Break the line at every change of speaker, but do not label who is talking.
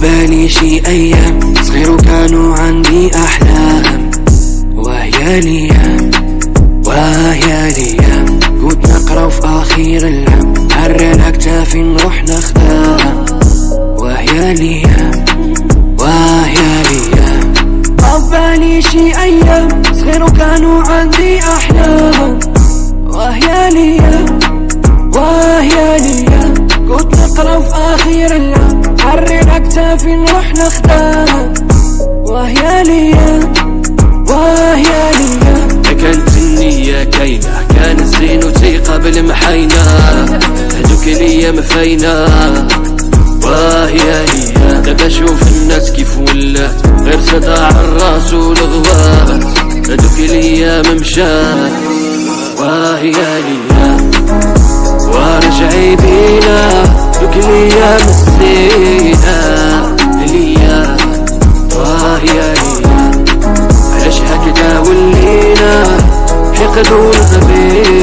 بالي شي أيام صغير وكانوا عندي أحلام. وهي ليام وهي ليام كنت نقرأ في أخير العام حرر أكتافي نروح نخدام وهي ليام وهي ليام بالي شي أيام صغير وكانوا عندي أحلام. وهي ليام وهي ليام كنت نقرأ في آخر العام أكتافي نروح نخدام وهي ليام وهي ليام
كانت النية كاينة كان الزين وثيقة بالمحاينة هدوك الأيام فاينة. وهي هي دابا شوف الناس كيف ولات غير صداع الراس والغوات هدوك الأيام مشات وهي هي ورجعي بينا دوك الأيام do usa, baby